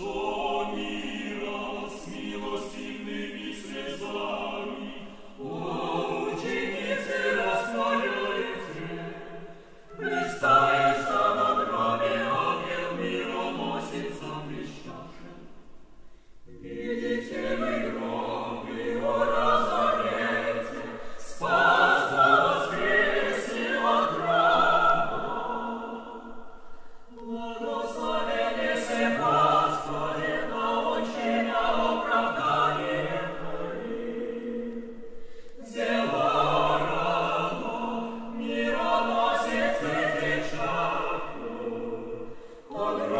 Oh. Alleluia.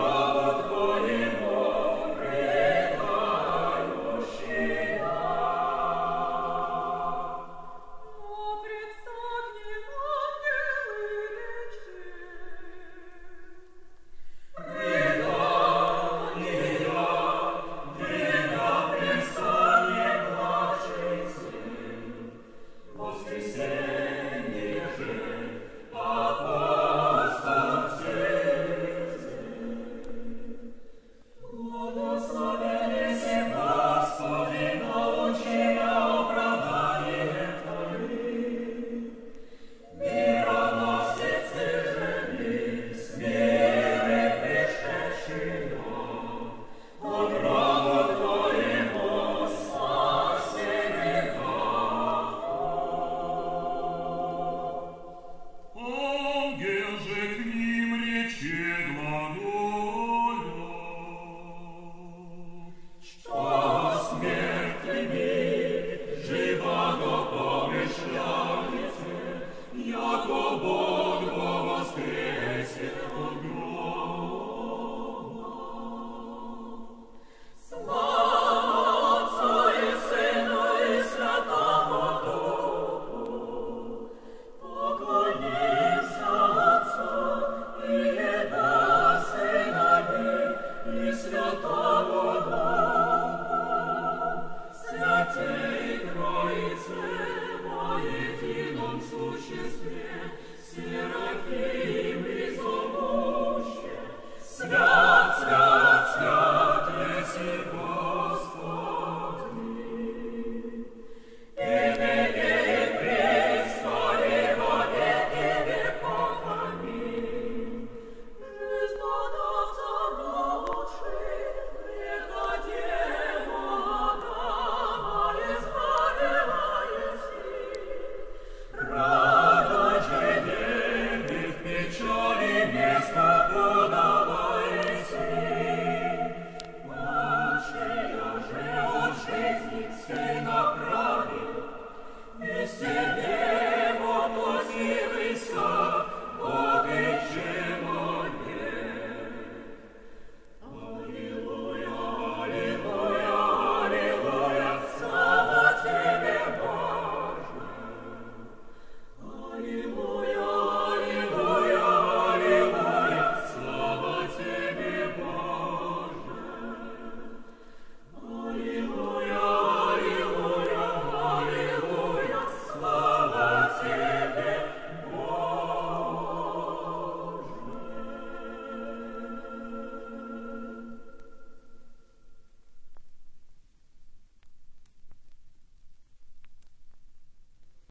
Yeah.